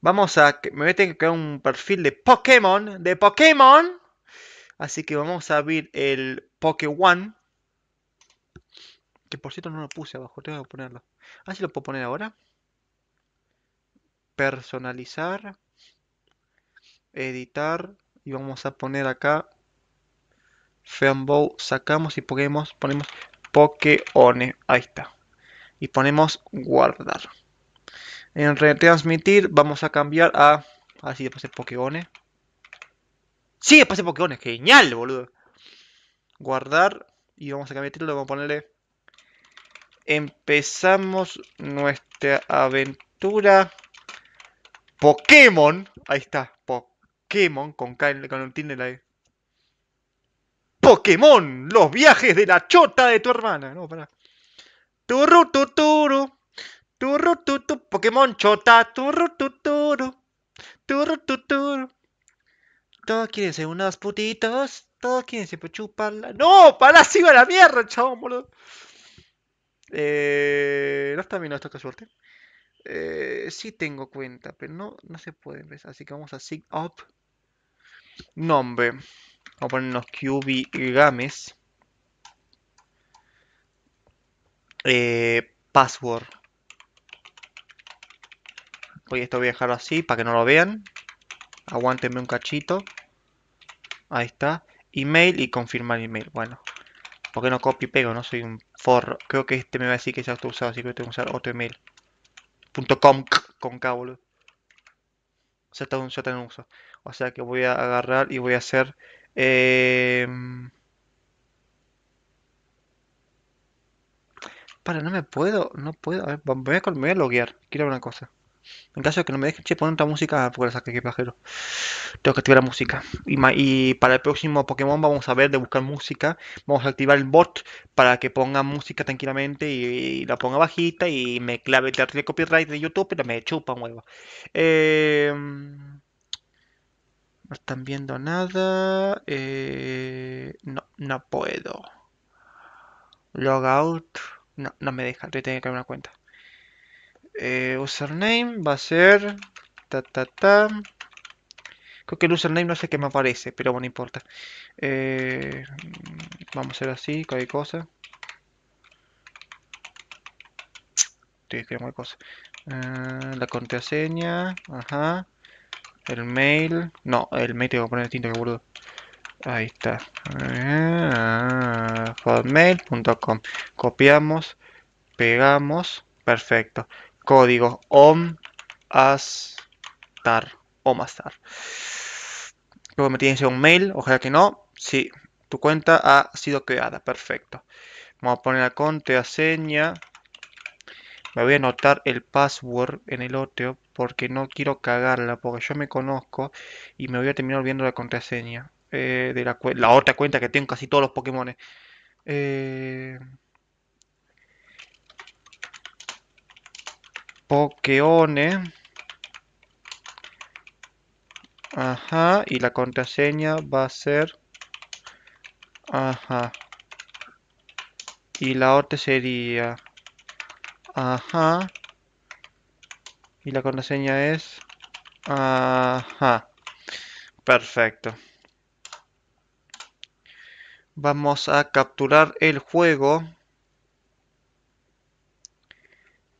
Vamos a... Me voy a tener que crear un perfil de Pokémon. De Pokémon. Así que vamos a abrir el Pokémon. Que por cierto no lo puse abajo. Tengo que ponerlo. Ah, si lo puedo poner ahora. Personalizar. Editar. Y vamos a poner acá. Fanbow. Sacamos y ponemos, ponemos Pokéone. Ahí está. Y ponemos guardar. En retransmitir vamos a cambiar a... Así después el Pokéone. Sí, después el Pokéone. Genial, boludo. Guardar. Y vamos a cambiar el título. Vamos a ponerle... Empezamos nuestra aventura Pokémon. Ahí está. Pokémon. Con K con un tilde la Pokémon. Los viajes de la chota de tu hermana. No, para. Turru, tuturu. Turru, tutu, Pokémon chota. Turru, tuturu. Turru, tuturu. Todos quieren ser unos putitos. Todos quieren siempre chuparla. ¡No! ¡Para! ¡Sigo a la mierda, chabón, boludo! Eh, no está bien esto, que suerte. Eh, sí tengo cuenta, pero no, no se puede empezar. Así que vamos a sign up. Nombre. Vamos a ponernos QB Games. Eh, password. Oye, esto voy a dejarlo así para que no lo vean. Aguántenme un cachito. Ahí está. Email y confirmar email. Bueno. ¿Por qué no copio y pego? No soy un forro. Creo que este me va a decir que ya está usado, así que tengo que usar otro email. .com con K, boludo. Ya está, ya está en uso. O sea que voy a agarrar y voy a hacer... Eh... Para, no me puedo, no puedo. A ver, voy a, voy loguear. Quiero una cosa. En caso de que no me dejen, che, poner otra música, porque la saqué, que pajero. Tengo que activar la música. Y, para el próximo Pokémon vamos a ver de buscar música. Vamos a activar el bot para que ponga música tranquilamente y, la ponga bajita y me clave el copyright de YouTube, pero me chupa un huevo. Eh, no están viendo nada. Eh, no, no puedo. Logout. No, no me deja. Tengo que tener una cuenta. Eh, username va a ser... Ta, ta, ta. Creo que el username no sé qué me aparece, pero bueno, no importa. Eh, vamos a hacer así, cualquier cosa. Estoy escribiendo cosa. Eh, la contraseña, ajá. El mail, no, el mail tengo que poner distinto que boludo. Ahí está. hotmail.com. Copiamos, pegamos, perfecto código om astar omastar luego me tienes un mail ojalá que no. Sí tu cuenta ha sido creada perfecto. Vamos a poner la contraseña. Me voy a anotar el password en el otro porque no quiero cagarla porque yo me conozco y me voy a terminar olvidando la contraseña eh, de la, la, otra cuenta que tengo casi todos los Pokémon eh, Pokeone. Ajá, y la contraseña va a ser... Ajá. Y la otra sería... Ajá. Y la contraseña es... Ajá. Perfecto. Vamos a capturar el juego.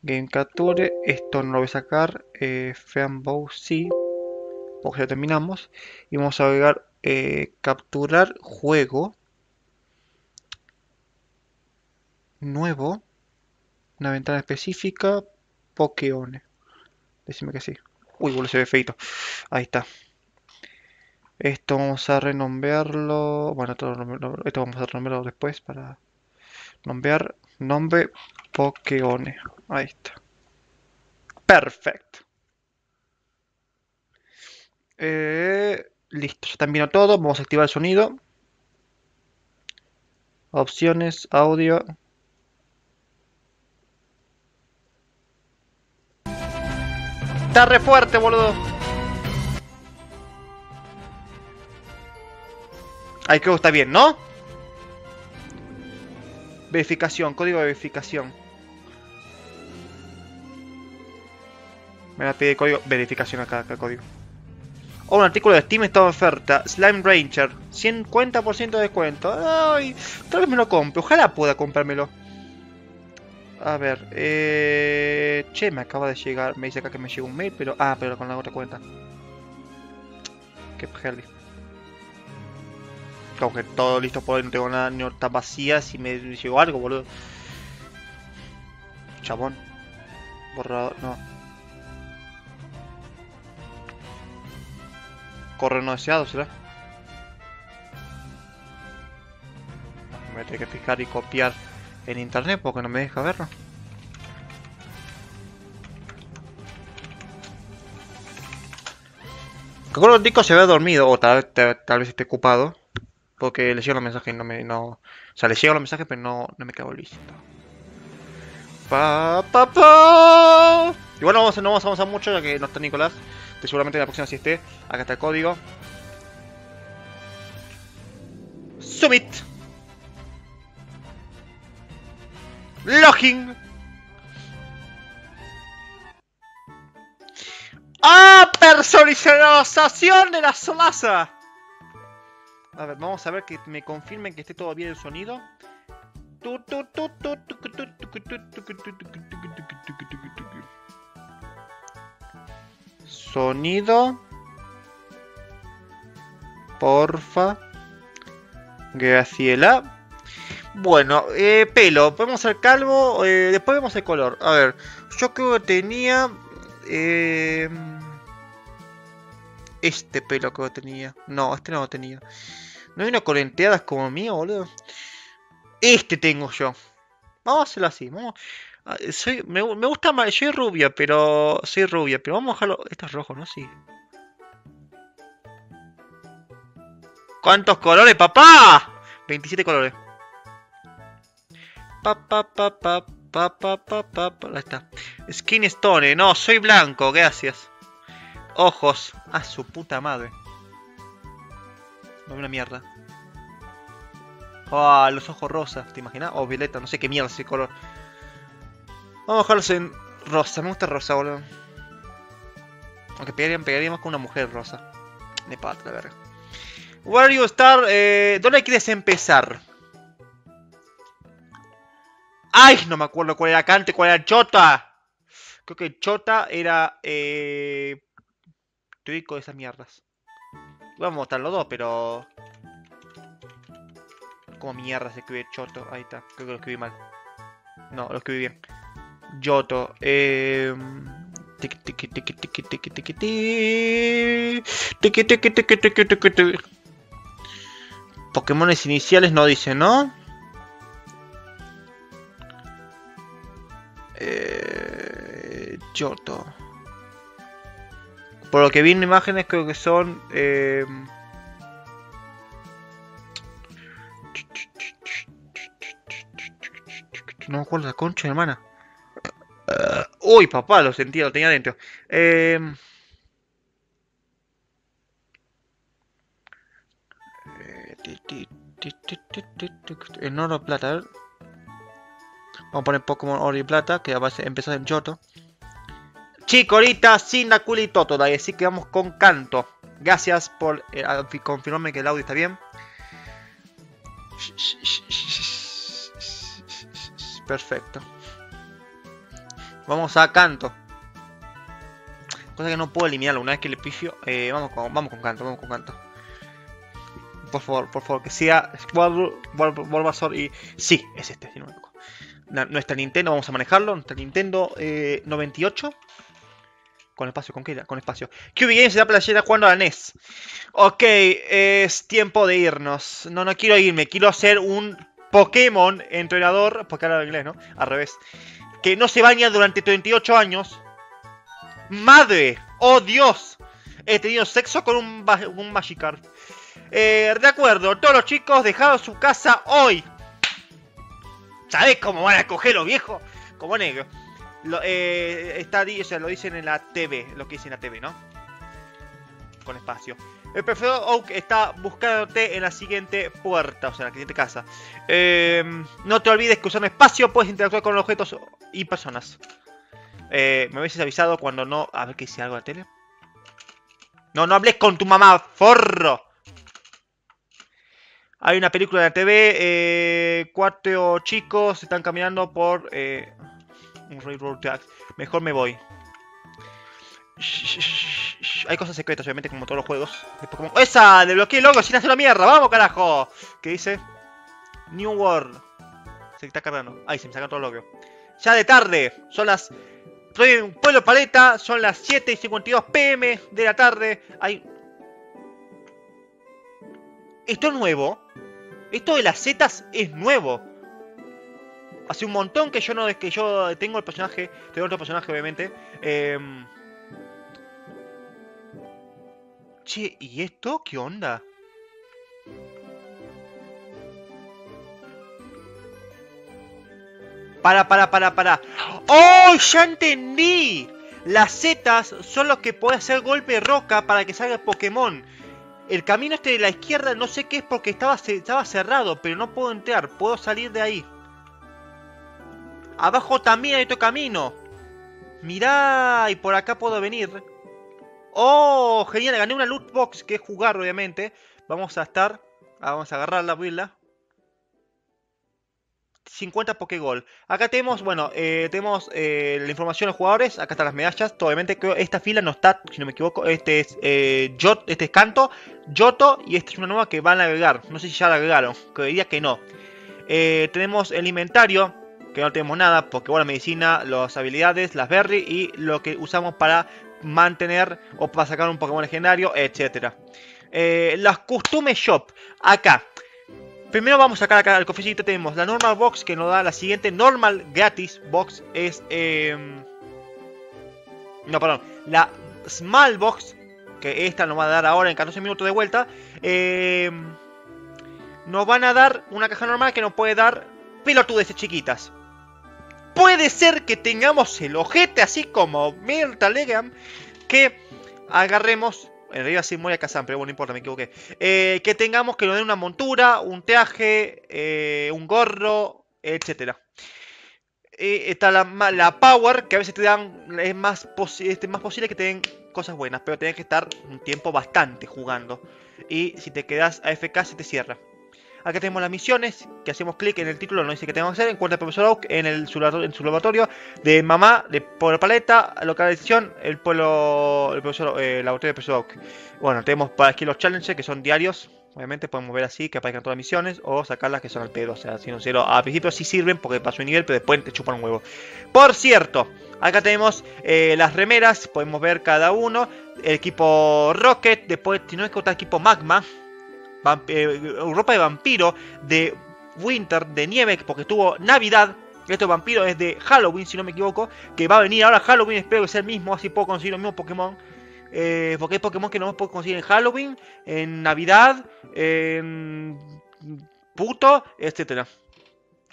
Game Capture, esto no lo voy a sacar, eh, Fanbow sí, porque ya terminamos. Y vamos a agregar eh, capturar juego nuevo, una ventana específica, Pokéone. Decime que sí. Uy, boludo, se ve feito. Ahí está. Esto vamos a renombrarlo. Bueno, esto, esto vamos a renombrarlo después para nombrar nombre Pokéone. Ahí está. Perfecto. Eh, listo, ya terminó todo. Vamos a activar el sonido. Opciones, audio. Está re fuerte, boludo. Ahí creo que está bien, ¿no? Verificación, código de verificación. Me va a pedir código. Verificación acá, acá código. Oh, un artículo de Steam está de oferta. Slime Ranger. 50% de descuento. Ay, tal vez me lo compre. Ojalá pueda comprármelo. A ver, eh... Che, me acaba de llegar. Me dice acá que me llegó un mail, pero... Ah, pero con la otra cuenta. Qué heli. Como que todo listo por ahí, no tengo nada, no está vacía. Si me llegó algo, boludo. Chabón. Borrador, no. Correo no deseado, ¿será? Me tener que fijar y copiar en internet porque no me deja verlo. Creo que el disco se ve dormido o tal, vez esté ocupado. Porque le llegan los mensajes y no me... No, o sea, le llegan los mensajes pero no, no me cago listo. Pa, pa, pa. Igual no vamos, no vamos a avanzar mucho ya que no está Nicolás. Seguramente en la próxima sí esté. Acá está el código. Submit. Login. ¡Ah! Personalización de la solasa. A ver, vamos a ver que me confirmen que esté todo bien el sonido. Sonido. Porfa. Graciela. Bueno, eh, pelo. Podemos hacer calvo. Eh, después vemos el color. A ver. Yo creo que tenía... Eh, este pelo que tenía. No, este no lo tenía. No hay una colenteadas como mío, boludo. Este tengo yo. Vamos a hacerlo así. Vamos. Ah, soy, me, gusta más. Soy rubia, pero. Soy rubia, pero vamos a dejarlo. Esto es rojo, ¿no? Sí. ¿Cuántos colores, papá? 27 colores. Pa, pa, pa, pa, pa, Ahí está. Skin Stone. No, soy blanco, gracias. Ojos. A su puta madre. No una mierda. Ah, los ojos rosas, ¿te imaginas? O violeta, no sé qué mierda ese color. Vamos a dejarlos en rosa, me gusta rosa, boludo. Aunque pegaríamos con una mujer rosa. De pata, la verga. Where you start? Eh, ¿Dónde quieres empezar? ¡Ay! No me acuerdo cuál era Cante, cuál era Chota. Creo que Chota era... Eh... de esas mierdas. Vamos a mostrar los dos, pero... Como mierda se escribe Choto. Ahí está. Creo que lo escribí mal. No, lo escribí bien. Yoto. Eh, Pokémones iniciales no dice, ¿no? Eh, Yoto. Por lo que vi en imágenes creo que son... Eh, no me acuerdo la concha, hermana uy, papá, lo sentía, lo tenía dentro. Eh, en oro plata, a ver. Vamos a poner Pokémon oro y plata, que va a empezar en Choto. Chicorita, sin la culito todavía, así que vamos con canto. Gracias por eh, confirmarme que el audio está bien. Perfecto. Vamos a canto. Cosa que no puedo eliminarlo. Una vez que le pifio. Eh, vamos, con, vamos con canto, vamos con canto. Por favor, por favor, que sea Bulbasaur y... Sí, es este, si no me Nuestra Nintendo, vamos a manejarlo. Nuestra Nintendo 98. Eh, con espacio, ¿con qué Con espacio. QB Games se da playera jugando a la NES. Ok, es tiempo de irnos. No, no quiero irme. Quiero hacer un Pokémon entrenador, porque ahora inglés, ¿no? Al revés. Que no se baña durante 38 años. ¡Madre! ¡Oh, Dios! He tenido sexo con un, un Magikarp. Eh, de acuerdo, todos los chicos dejaron su casa hoy. ¿Sabés cómo van a coger los viejos? Como negro. Lo, eh, está, lo dicen en la TV, lo que dice en la TV, ¿no? Con espacio. El profesor Oak está buscándote en la siguiente puerta, o sea, en la siguiente casa. Eh, no te olvides que usando espacio puedes interactuar con objetos y personas. Eh, me hubieses avisado cuando no... A ver qué hice algo en la tele. No, no hables con tu mamá, forro. Hay una película de la TV, eh, cuatro chicos están caminando por eh, un railroad track. Mejor me voy. Hay cosas secretas, obviamente, como todos los juegos Pokémon. ¡Esa! Desbloqueé el logo sin hacer la mierda. ¡Vamos, carajo! ¿Qué dice? New World. Se está cargando. Ahí se me saca todo el logo. Ya de tarde. Son las... Estoy en Pueblo Paleta. Son las 7 y 52 pm de la tarde. Hay... Esto es nuevo. Esto de las zetas es nuevo. Hace un montón que yo no que yo tengo el personaje. Tengo otro personaje, obviamente. Eh... Che, ¿y esto qué onda? Para, para, para, para. ¡Oh! ¡Ya entendí! Las zetas son los que puede hacer golpe de roca para que salga el Pokémon. El camino este de la izquierda no sé qué es porque estaba, estaba cerrado, pero no puedo entrar. Puedo salir de ahí. Abajo también hay otro camino. Mirá, y por acá puedo venir. ¡Oh! Genial, gané una loot box, que es jugar, obviamente. Vamos a estar... Ah, vamos a agarrarla, abrirla. 50 Pokégol. Acá tenemos, bueno, eh, tenemos eh, la información de los jugadores. Acá están las medallas. Obviamente creo esta fila no está, si no me equivoco. Este es eh, este es Canto, Yoto y esta es una nueva que van a agregar. No sé si ya la agregaron, creería que no. tenemos el inventario, que no tenemos nada, porque bueno, medicina, las habilidades, las berry y lo que usamos para mantener o para sacar un Pokémon legendario, etc. las Custom Shop. Acá Primero vamos a sacar acá al cofrecito. Tenemos la normal box que nos da la siguiente normal gratis box. Es... Em, no, perdón. La small box. Que esta nos va a dar ahora en 14 minutos de vuelta. Em, nos van a dar una caja normal que nos puede dar pelotudes chiquitas. Puede ser que tengamos el ojete así como Mirta. Que agarremos en realidad sí Moria Kazan, pero bueno, no importa, me equivoqué. Eh, que tengamos que nos den una montura, un teaje, eh, un gorro, etcétera. está la, Power, que a veces te dan. Es más, este, más posible que te den cosas buenas, pero tienes que estar un tiempo bastante jugando. Y si te quedas AFK, se te cierra. Acá tenemos las misiones, que hacemos clic en el título, no dice que tenemos que hacer. Encuentra al profesor Oak en, el, su laboratorio de mamá, de Pueblo Paleta, localización, el pueblo, el profesor, eh, laboratorio del profesor Oak. Bueno, tenemos para aquí los challenges, que son diarios. Obviamente podemos ver así, que aparezcan todas las misiones, o sacarlas que son al pedo. O sea, si no cero. Al principio sí sirven porque pasó un nivel, pero después te chupan un huevo. Por cierto, acá tenemos eh, las remeras, podemos ver cada uno. El equipo Rocket, después, es que otro equipo Magma, eh, ropa de vampiro de Winter, de nieve, porque estuvo Navidad. Este vampiro es de Halloween, si no me equivoco. Que va a venir ahora Halloween, espero que sea el mismo, así puedo conseguir los mismos Pokémon. Eh, porque hay Pokémon que no puedo conseguir en Halloween, en Navidad, en puto, etcétera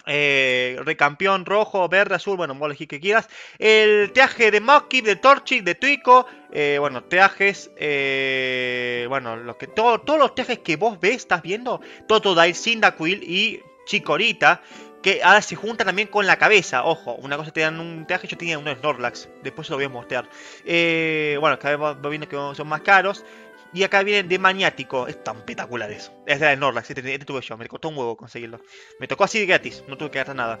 eh, recampeón rojo, verde, azul, bueno, vos elegir que quieras. El teaje de Mokip, de Torchic, de Tuico, eh, bueno, teajes, eh, bueno, los que, todo, todos los teajes que vos ves, estás viendo, Totodile, Cyndaquil y Chikorita, que ahora se juntan también con la cabeza, ojo, una cosa te dan un teaje, yo tenía uno Snorlax, después se lo voy a mostrar. Eh, bueno, cada vez va viendo que son más caros. Y acá vienen de maniático. Es tan espectacular eso. Es de Norlax. Este, este, tuve yo. Me costó un huevo conseguirlo. Me tocó así de gratis. No tuve que gastar nada.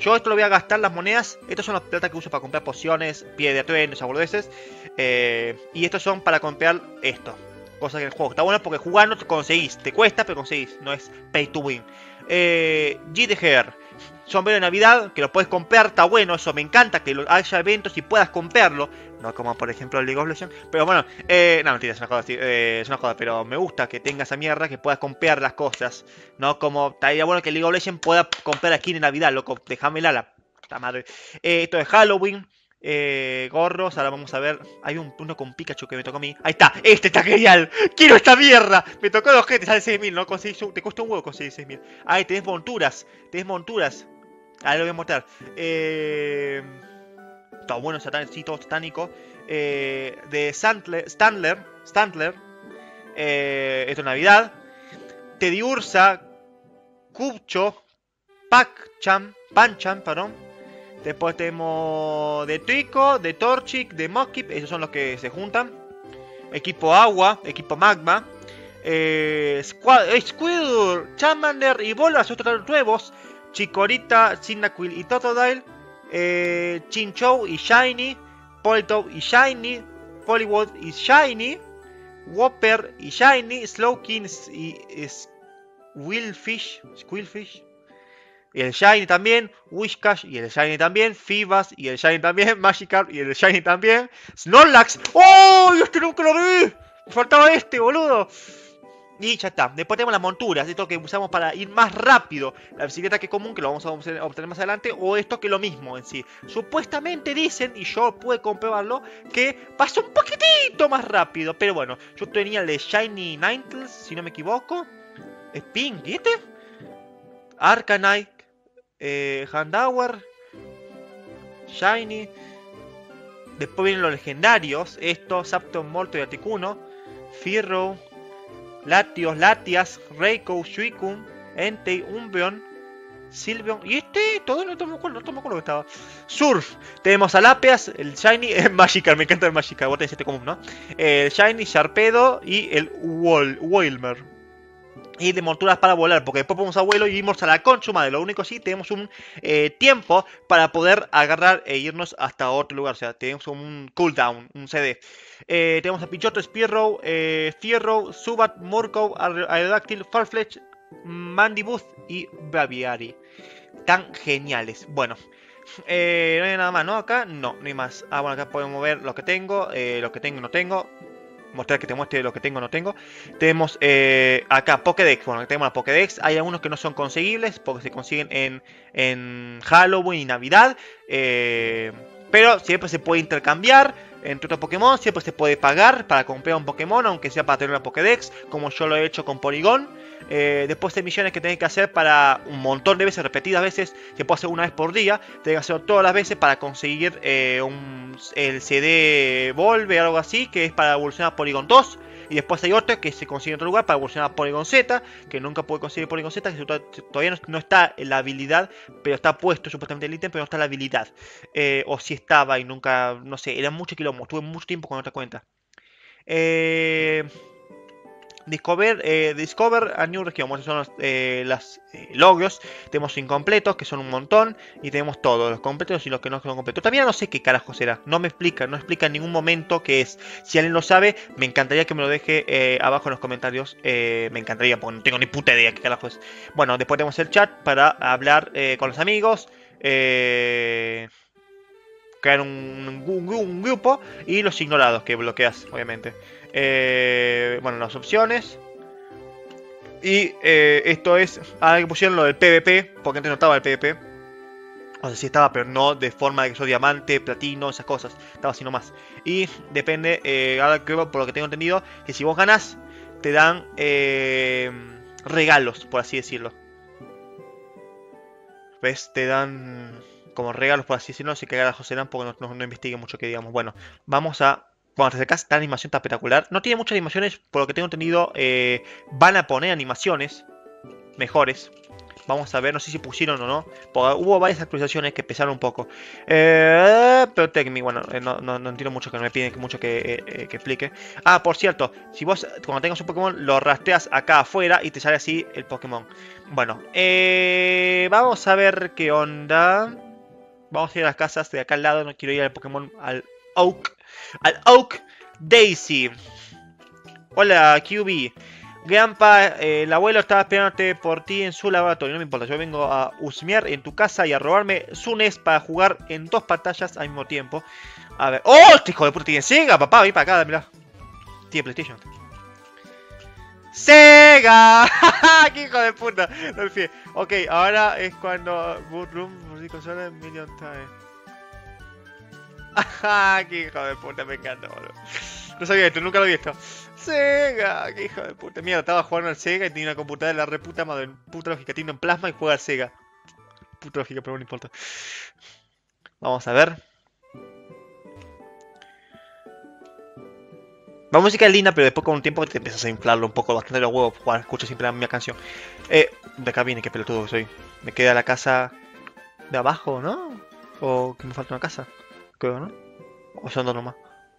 Yo esto lo voy a gastar las monedas. Estos son las plata que uso para comprar pociones, pie de abordeces. Eh, y estos son para comprar esto. Cosa que en el juego está bueno porque jugando te conseguís. Te cuesta, pero conseguís. No es pay to win. Eh, sombrero de Navidad, que lo puedes comprar, está bueno, eso me encanta, que haya eventos y puedas comprarlo, no como por ejemplo el League of Legends, pero bueno, eh, no mentira, es una joda, eh, es una joda, pero me gusta que tenga esa mierda, que puedas comprar las cosas, no como, estaría bueno que el League of Legends pueda comprar aquí de Navidad, loco, déjamela la puta madre. Eh, esto es Halloween, eh, gorros, ahora vamos a ver. Hay un, uno con Pikachu que me tocó a mí. Ahí está, este está genial. Quiero esta mierda. Me tocó los gente, sale 6000, no conseguís, te cuesta un huevo conseguir 6000. Ahí tenés monturas, tenés monturas. Ahí lo voy a mostrar. Eh, está bueno, sí, todo satánico. Eh, de Sandler, Standler, Standler. Eh, esto es Navidad. Teddy Ursa, Kupcho, Pancham, perdón. Después tenemos de Trico, de Torchic, de Mokip. Esos son los que se juntan. Equipo Agua, equipo Magma. Eh, Squidward, Charmander y Bolas, otros nuevos. Chikorita, Cyndaquil y Totodile. Eh, Chinchou y Shiny. Politoed y Shiny. Poliwag y Shiny. Whopper y Shiny. Slowking y Willfish. Squillfish y el Shiny también, Wishcash y el Shiny también, Fibas y el Shiny también, Magikarp y el Shiny también, Snorlax, ¡Oh! Este nunca lo vi, me faltaba este, boludo. Y ya está. Después tenemos las monturas, esto que usamos para ir más rápido. La bicicleta que es común, que lo vamos a obtener más adelante, o esto que es lo mismo en sí. Supuestamente dicen, y yo pude comprobarlo, que pasa un poquitito más rápido. Pero bueno, yo tenía el de Shiny Ninetales, si no me equivoco. Es Pink, ¿viste? Arcanite, eh, Handauer, Shiny. Después vienen los legendarios, estos, Sapton, Molto y Articuno, Firro, Latios, Latias, Reiko, Suicune, Entei, Umbreon, Silvion. Y este, todo no tomo acuerdo, no tomo que estaba. Surf. Tenemos a Lapeas, el Shiny, el Magikarp, me encanta el Magikarp, vos tenés este común, ¿no? El Shiny, Sharpedo y el Wilmer y de monturas para volar, porque después vamos a vuelo y irnos a la conchuma de lo único sí tenemos un eh, tiempo para poder agarrar e irnos hasta otro lugar, o sea, tenemos un cooldown, un CD. Eh, tenemos a Pichoto, Spearow, eh, Fierro, Subat, Murkow, Aerodactyl, Farfetch, Mandibuzz y Baviari. Tan geniales. Bueno, no hay nada más, ¿no? Acá no, no hay más. Ah, bueno, acá podemos ver lo que tengo, lo que tengo y no tengo mostrar que te muestre lo que tengo o no tengo. Tenemos eh, acá Pokédex, bueno, tenemos la Pokédex. Hay algunos que no son conseguibles porque se consiguen en, en Halloween y Navidad. Eh, pero siempre se puede intercambiar entre otros Pokémon. Siempre se puede pagar para comprar un Pokémon, aunque sea para tener una Pokédex, como yo lo he hecho con Polygon. Eh, después de misiones que tenéis que hacer para un montón de veces, repetidas veces, se puede hacer una vez por día. Tenéis que hacerlo todas las veces para conseguir eh, el CD Volve algo así, que es para evolucionar Polygon 2. Y después hay otro que se consigue en otro lugar para evolucionar Polygon Z, que nunca puede conseguir Polygon Z, que todavía no, está la habilidad, pero está puesto supuestamente el ítem, pero no está la habilidad. Eh, o si estaba y nunca, no sé, era mucho kilómetros, tuve mucho tiempo con otra cuenta. Eh, Discover, eh, Discover a New Region. Estos son los eh, eh, logos. Tenemos incompletos, que son un montón. Y tenemos todos, los completos y los que no son completos. También no sé qué carajo será. No me explica, no explica en ningún momento qué es. Si alguien lo sabe, me encantaría que me lo deje abajo en los comentarios. me encantaría, porque no tengo ni puta idea qué carajo es. Bueno, después tenemos el chat para hablar con los amigos. crear un grupo. Y los ignorados que bloqueas, obviamente. Eh, bueno, las opciones. Y eh, esto es. Ahora que pusieron lo del PvP, porque antes no estaba el PvP. O sea, sí estaba, pero no de forma de que soy diamante, platino, esas cosas. Estaba así nomás. Y depende, eh, ahora creo, por lo que tengo entendido, que si vos ganas, te dan regalos, por así decirlo. ¿Ves? Te dan como regalos, por así decirlo. Así que garajos serán porque no, no, no mucho que digamos. Bueno, vamos a cuando te acercas, la animación está espectacular. No tiene muchas animaciones, por lo que tengo entendido, eh, van a poner animaciones mejores. Vamos a ver, no sé si pusieron o no. Hubo varias actualizaciones que pesaron un poco. Eh, pero me, bueno, eh, no, entiendo mucho que no me piden mucho que, que, explique. Ah, por cierto, si vos cuando tengas un Pokémon lo rastreas acá afuera y te sale así el Pokémon. Bueno, vamos a ver qué onda. Vamos a ir a las casas de acá al lado. No quiero ir al Pokémon al Oak al Oak Daisy. Hola, QB. Grandpa, el abuelo estaba esperándote por ti en su laboratorio. No me importa, yo vengo a husmear en tu casa y a robarme Sunes para jugar en dos pantallas al mismo tiempo. A ver. ¡Oh! Este hijo de puta tiene Sega, papá. Ven para acá, mirá. Tiene PlayStation. ¡Sega! ¡Qué hijo de puta! No me Ok, ahora es cuando. Bootroom, Million Time. Qué hijo de puta, me encanta, boludo. No sabía esto, nunca lo había visto. Sega, qué hijo de puta. Mierda, estaba jugando al Sega y tenía una computadora de la reputa madre. Puta lógica, tiene en plasma y juega al Sega. Puta lógica, pero no importa. Vamos a ver. La música es linda, pero después con un tiempo te empiezas a inflarlo un poco bastante los huevos. Jugar, escucho siempre la misma canción. Eh, de acá viene, qué pelotudo soy. Me queda la casa de abajo, ¿no? o que me falta una casa. O son dos nomás.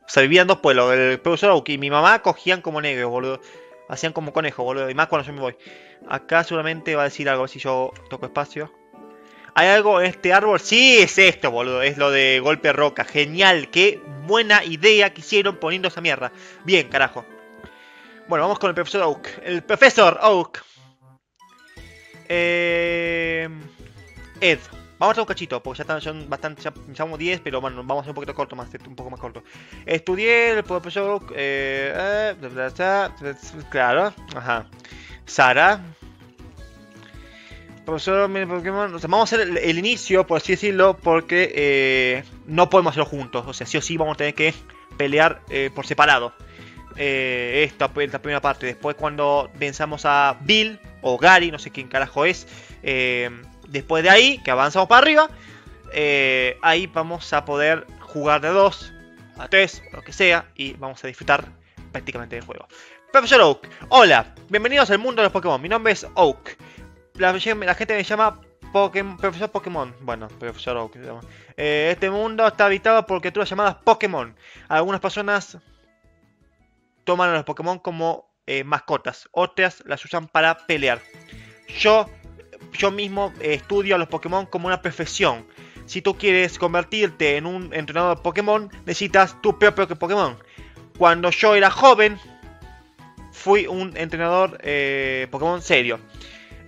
O sea, vivían dos pueblos, el profesor Oak y mi mamá cogían como negros, boludo. Hacían como conejos, boludo. Y más cuando yo me voy. Acá seguramente va a decir algo, a ver si yo toco espacio. ¿Hay algo en este árbol? Sí, es esto, boludo. Es lo de golpe roca. Genial. Qué buena idea que hicieron poniendo esa mierda. Bien, carajo. Bueno, vamos con el profesor Oak. El profesor Oak. Eh... Ed. Vamos a hacer un cachito, porque ya están, son bastante, ya llevamos 10, pero bueno, vamos a hacer un poquito corto más, un poco más corto. Estudié el profesor eh, eh, claro, ajá. Sara. Profesor, Pokémon, o sea, vamos a hacer el, inicio, por así decirlo, porque eh, no podemos hacerlo juntos. O sea, sí o sí vamos a tener que pelear eh, por separado. Esta, esta primera parte. Después cuando pensamos a Bill o Gary, no sé quién carajo es. Eh, después de ahí, que avanzamos para arriba, eh, ahí vamos a poder jugar de dos a tres, lo que sea, y vamos a disfrutar prácticamente del juego. Profesor Oak, hola, bienvenidos al mundo de los Pokémon. Mi nombre es Oak. La, gente me llama Profesor Pokémon. Bueno, Profesor Oak. Eh, este mundo está habitado por criaturas llamadas Pokémon. Algunas personas toman a los Pokémon como eh, mascotas, otras las usan para pelear. Yo, yo mismo eh, estudio a los Pokémon como una profesión. Si tú quieres convertirte en un entrenador de Pokémon, necesitas tu propio Pokémon. Cuando yo era joven, fui un entrenador eh, Pokémon serio.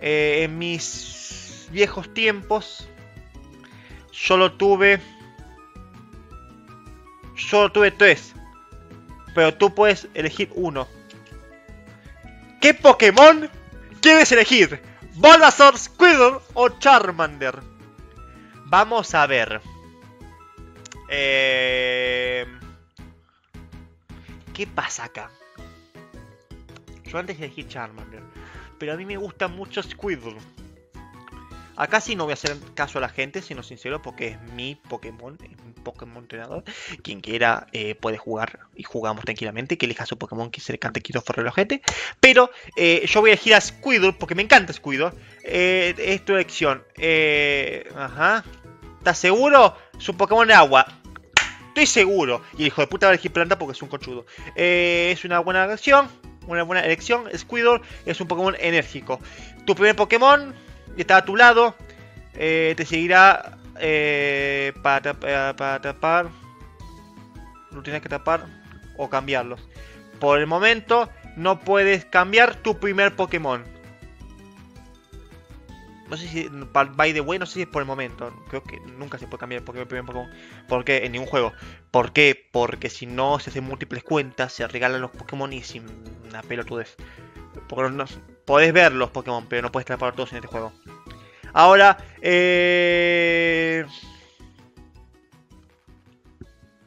Eh, en mis viejos tiempos, solo tuve. Solo tuve tres. Pero tú puedes elegir uno. ¿Qué Pokémon quieres elegir? ¿Bulbasaur, Squirtle o Charmander? Vamos a ver. Eh... ¿Qué pasa acá? Yo antes elegí Charmander. Pero a mí me gusta mucho Squirtle. Acá sí no voy a hacer caso a la gente, sino sincero, porque es mi Pokémon, es mi Pokémon entrenador. Quien quiera eh, puede jugar y jugamos tranquilamente, que elija su Pokémon que se le cante quiero forrar el ojete. Pero eh, yo voy a elegir a Squirtle, porque me encanta Squirtle. Eh, es tu elección. Eh, ajá. ¿Estás seguro? Es un Pokémon de agua. Estoy seguro. Y el hijo de puta va a elegir planta porque es un conchudo. Es una buena elección. Una buena elección. Squirtle es un Pokémon enérgico. Tu primer Pokémon está a tu lado. Eh, te seguirá eh, para, para, para tapar. Lo tienes que tapar o cambiarlos. Por el momento no puedes cambiar tu primer Pokémon. No sé si, by the way, no sé si es por el momento. Creo que nunca se puede cambiar el Pokémon. ¿Por qué? En ningún juego. ¿Por qué? Porque si no se hacen múltiples cuentas, se regalan los Pokémon y sin una pelotudez. Porque no, podés ver los Pokémon, pero no puedes atrapar todos en este juego. Ahora, eh...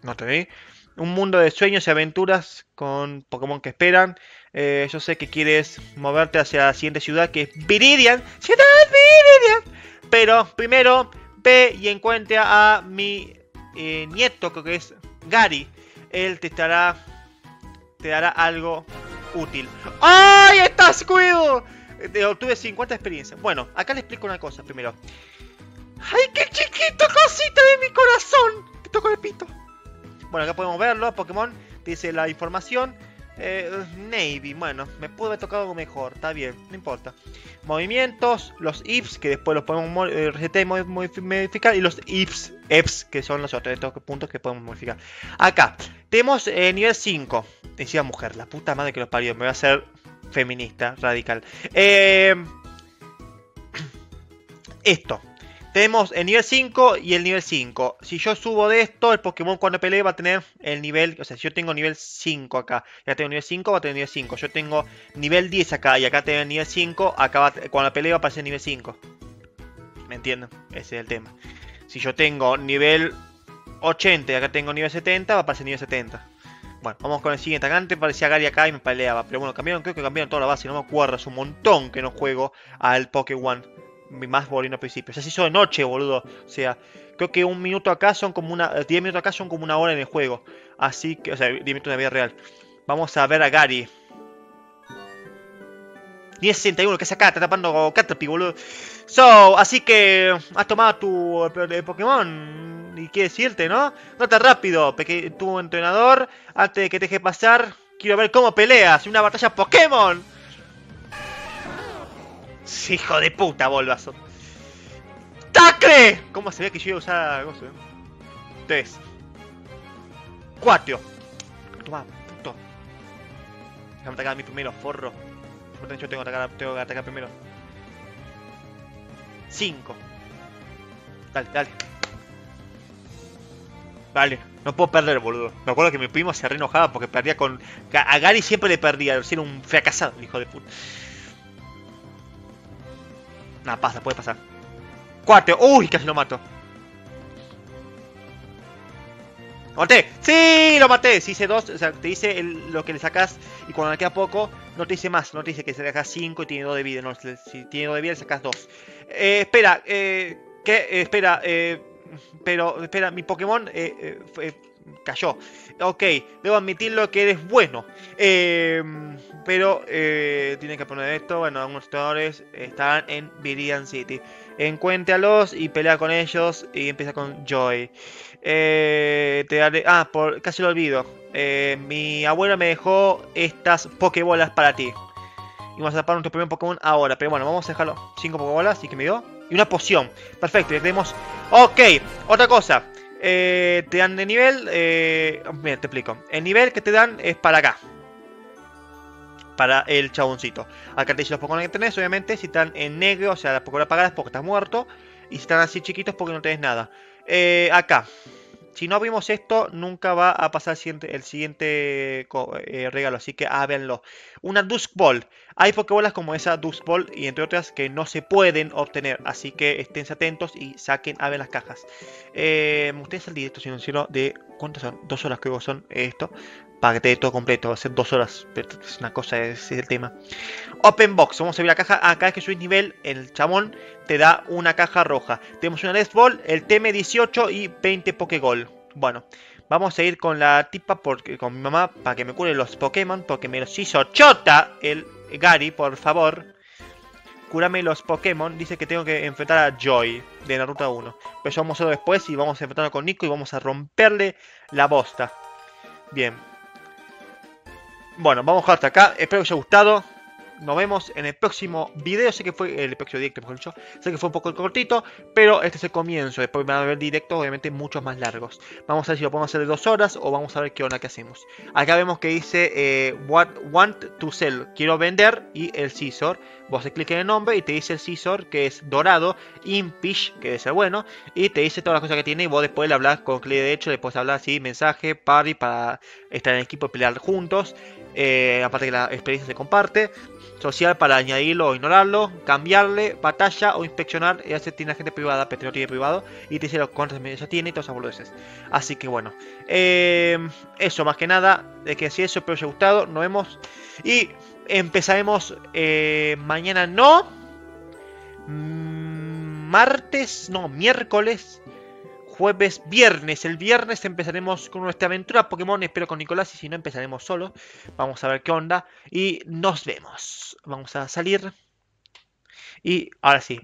No te vi. Un mundo de sueños y aventuras con Pokémon que esperan. Eh, yo sé que quieres moverte hacia la siguiente ciudad que es Viridian. ¡Ciudad Viridian! Pero primero ve y encuentra a mi eh, nieto, creo que es Gary. Él te estará. Te dará algo útil. ¡Ay! ¡Está Squirtle! Eh, Obtuve 50 experiencias. Bueno, acá le explico una cosa primero. ¡Ay, qué chiquito cosita de mi corazón! Te toco el pito. Bueno, acá podemos verlo. Pokémon dice la información. Eh, Navy, bueno, me pudo haber tocado algo mejor, está bien, no importa. Movimientos, los ifs, que después los podemos eh, modificar, y los ifs, ifs, que son los otros estos puntos que podemos modificar. Acá, tenemos eh, nivel 5. Decía mujer, la puta madre que los parió, me voy a hacer feminista, radical. Eh, esto. Tenemos el nivel 5 y el nivel 5. Si yo subo de esto, el Pokémon cuando pelee va a tener el nivel... O sea, si yo tengo nivel 5 acá, ya tengo nivel 5, va a tener nivel 5. Yo tengo nivel 10 acá y acá tengo nivel 5, acá va, cuando pelee va a aparecer nivel 5. ¿Me entienden? Ese es el tema. Si yo tengo nivel 80 y acá tengo nivel 70, va a aparecer nivel 70. Bueno, vamos con el siguiente. Acá antes parecía Gary acá y me peleaba. Pero bueno, cambiaron, creo que cambiaron toda la base. No me acuerdo, es un montón que no juego al Pokémon más volviendo al principio. Sea, se hizo de noche, boludo. O sea, creo que un minuto acá son como una. 10 minutos acá son como una hora en el juego. Así que, o sea, 10 minutos de vida real. Vamos a ver a Gary. 1061, ¿qué es acá? Está tapando Caterpie, boludo. So, así que. ¿Has tomado tu el Pokémon? Y quieres irte, ¿no? No tan rápido, tu entrenador, antes de que te deje pasar, quiero ver cómo peleas, una batalla Pokémon. Hijo de puta, Bulbasaur. ¡Tacre! ¿Cómo se ve que yo iba a usar algo? Tres. Cuatro. Toma, puto. Déjame atacar a mí primero, forro. Yo tengo que atacar, tengo que atacar primero. Cinco. Dale, dale. Vale, no puedo perder, boludo. Me acuerdo que mi primo se re enojaba porque perdía con... A Gary siempre le perdía, era un fracasado, hijo de puta. Nada, pasa, puede pasar. Cuatro. Uy, casi lo mato. ¡Lo maté! ¡Sí! ¡Lo maté! Si hice dos, o sea, te dice lo que le sacas y cuando le queda poco, no te dice más. No te dice que se le sacas 5 y tiene 2 de vida. Si tiene 2 de vida, le sacas 2. Eh, espera, eh, ¿qué? Eh, espera, eh, pero, espera, mi Pokémon eh, eh, cayó. Ok, debo admitirlo que eres bueno. pero tienen que poner esto. Bueno, algunos están en Viridian City. Encuéntralos y pelea con ellos y empieza con Joy. te daré... Ah, por... casi lo olvido. mi abuela me dejó estas Pokébolas para ti. Y vamos a tapar nuestro primer Pokémon ahora. Pero bueno, vamos a dejarlo. 5 Pokébolas y que me dio. Y una poción. Perfecto, ya tenemos... Ok, otra cosa. Eh, te dan de nivel... Eh... Mira, te explico. El nivel que te dan es para acá. Para el chaboncito. Acá te dice los Pokémon que tenés, obviamente. Si están en negro, o sea, las Pokémon apagadas porque estás muerto. Y si están así chiquitos porque no tenés nada. Eh, acá. Si no abrimos esto, nunca va a pasar el siguiente, eh, regalo, así que háganlo. Una Dusk Ball. Hay Pokébolas como esa Dusk Ball y entre otras que no se pueden obtener, así que estén atentos y saquen, abren las cajas. Ustedes al directo, si no de... ¿Cuántas son? Dos horas creo que son esto. Para que te dé todo completo, va a ser dos horas. Pero es una cosa, ese es el tema. Open Box, vamos a ver la caja. Acá cada vez que subís nivel, el chamón te da una caja roja. Tenemos una Nest Ball, el TM18 y 20 Pokégol. Bueno, vamos a ir con la tipa porque, con mi mamá para que me cure los Pokémon. Porque me los hizo chota el Gary, por favor. Cúrame los Pokémon. Dice que tengo que enfrentar a Joy de la ruta 1. Pero vamos a hacerlo después y vamos a enfrentarlo con Nico y vamos a romperle la bosta. Bien, bueno, vamos hasta acá. Espero que os haya gustado. Nos vemos en el próximo video. Sé que fue el próximo directo, mejor dicho. Sé que fue un poco cortito, pero este es el comienzo. Después van a haber directos, obviamente, muchos más largos. Vamos a ver si lo podemos hacer de dos horas o vamos a ver qué onda que hacemos. Acá vemos que dice eh, What Want to Sell. Quiero vender y el Scissor. Vos haces clic en el nombre y te dice el Scissor que es dorado, Impish, que debe ser bueno, y te dice todas las cosas que tiene y vos después le hablas con clic derecho, le puedes hablar así, mensaje, party para estar en equipo y pelear juntos. Eh, aparte que la experiencia se comparte. Social para añadirlo o ignorarlo. Cambiarle, batalla o inspeccionar. Hace tiene gente privada, pero no tiene privado. Y te dice los cuántas medidas tiene y todas esas boludeces. Así que bueno. Eh, eso más que nada. De que si eso espero os haya gustado. Nos vemos. Y empezaremos eh, mañana no. Mm, martes, no, miércoles jueves, viernes. El viernes empezaremos con nuestra aventura Pokémon, espero con Nicolás, y si no empezaremos solo. Vamos a ver qué onda. Y nos vemos. Vamos a salir. Y ahora sí,